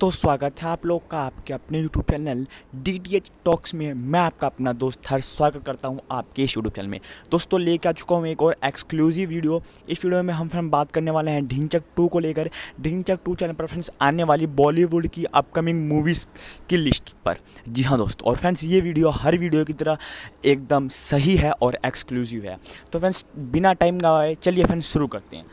तो स्वागत है आप लोग का आपके अपने YouTube channel D T H talks में। मैं आपका अपना दोस्त हर स्वागत करता हूँ आपके इस यूट्यूब चैनल में। दोस्तों, लेके आ चुका हूँ एक और एक्सक्लूसिव वीडियो इस वीडियो में हम हम बात करने वाले हैं ढिंचक टू को लेकर। ढिंचक टू चैनल पर फ्रेंड्स आने वाली बॉलीवुड की अपकमिंग मूवीज़ की लिस्ट पर। जी हाँ दोस्तों, और फ्रेंड्स, ये वीडियो हर वीडियो की तरह एकदम सही है और एक्सक्लूसिव है। तो फ्रेंड्स, बिना टाइम गवाए चलिए फ्रेंड्स शुरू करते हैं।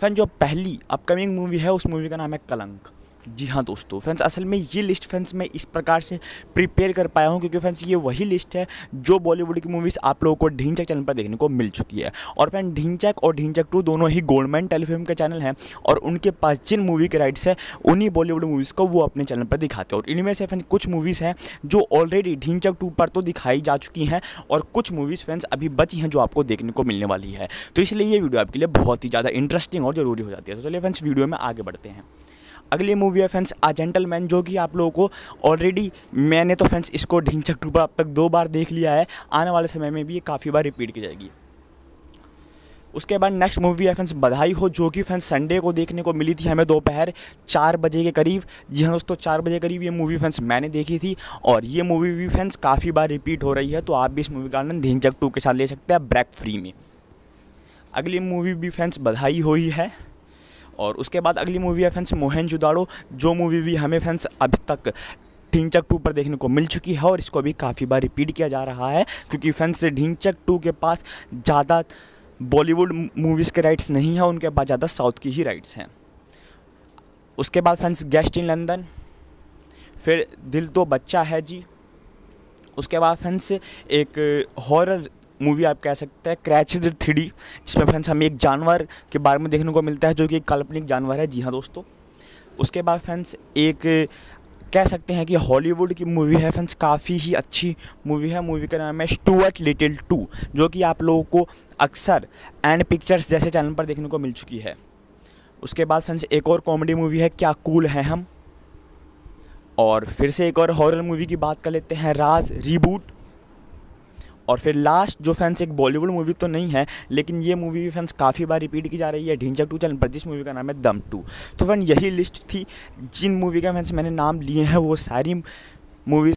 फ्रेंड जो पहली अपकमिंग मूवी है, उस मूवी का नाम है कलंक। जी हाँ दोस्तों फ्रेंड्स असल में ये लिस्ट फ्रेंड्स मैं इस प्रकार से प्रिपेयर कर पाया हूँ क्योंकि फ्रेंड्स ये वही लिस्ट है जो बॉलीवुड की मूवीज़ आप लोगों को ढींचक चैनल पर देखने को मिल चुकी है। और फ्रेंड ढींचक और ढींचक टू दोनों ही गवर्नमेंट टेलीफिल्म के चैनल हैं और उनके पास जिन मूवी के राइट्स हैं, उन्हीं बॉलीवुड मूवीज़ को वो अपने चैनल पर दिखाते हैं। और इनमें से फ्रेंड कुछ मूवीज़ हैं जो ऑलरेडी ढींचक टू पर तो दिखाई जा चुकी हैं और कुछ मूवीज़ फ्रेंड्स अभी बची हैं जो आपको देखने को मिलने वाली है। तो इसलिए ये वीडियो आपके लिए बहुत ही ज़्यादा इंटरेस्टिंग और ज़रूरी हो जाती है। तो चलिए फ्रेंड्स वीडियो में आगे बढ़ते हैं। अगली मूवी है फ्रेंड्स आ जेंटलमैन जो कि आप लोगों को ऑलरेडी मैंने तो फ्रेंड्स इसको ढींचक टू पर अब तक दो बार देख लिया है। आने वाले समय में भी ये काफ़ी बार रिपीट की जाएगी। उसके बाद नेक्स्ट मूवी है फ्रेंड्स बधाई हो, जो कि फ्रेंड्स संडे को देखने को मिली थी हमें दोपहर चार बजे के करीब। जी हाँ दोस्तों, चार बजे करीब ये मूवी फ्रेंड्स मैंने देखी थी और ये मूवी भी फ्रेंड्स काफ़ी बार रिपीट हो रही है तो आप भी इस मूवी का आनंद ढींचक टू के साथ ले सकते हैं ब्रैक फ्री में। अगली मूवी भी फ्रेंड्स बधाई हो ही है। और उसके बाद अगली मूवी है फ्रेंड्स मोहन जुदाड़ो, जो मूवी भी हमें फ्रेंड्स अभी तक ढींचक टू पर देखने को मिल चुकी है और इसको भी काफ़ी बार रिपीट किया जा रहा है क्योंकि फ्रेंड्स ढींचक टू के पास ज़्यादा बॉलीवुड मूवीज़ के राइट्स नहीं हैं, उनके पास ज़्यादा साउथ की ही राइट्स हैं। उसके बाद फ्रेंड्स गेस्ट इन लंदन फिर दिल तो बच्चा है जी। उसके बाद फ्रेंड्स एक हॉरर मूवी आप कह सकते हैं क्रैच द थ्री जिसमें फ्रेंड्स हमें एक जानवर के बारे में देखने को मिलता है, जो कि एक काल्पनिक जानवर है। जी हाँ दोस्तों। उसके बाद फ्रेंड्स एक कह सकते हैं कि हॉलीवुड की मूवी है। फ्रेंड्स काफ़ी ही अच्छी मूवी है। मूवी का नाम है स्टूअर्ट लिटिल टू जो कि आप लोगों को अक्सर एंड पिक्चर्स जैसे चैनल पर देखने को मिल चुकी है। उसके बाद फ्रेंड्स एक और कॉमेडी मूवी है, क्या कूल है हम? और फिर से एक और हॉरर मूवी की बात कर लेते हैं, राज रीबूट और फिर लास्ट जो फैंस एक बॉलीवुड मूवी तो नहीं है, लेकिन ये मूवी भी फैंस काफ़ी बार रिपीट की जा रही है, ढींचक टू चैनल पर, जिस मूवी का नाम है दम टू तो फ़ैन यही लिस्ट थी, जिन मूवी का फैंस मैंने नाम लिए हैं, वो सारी मूवीज़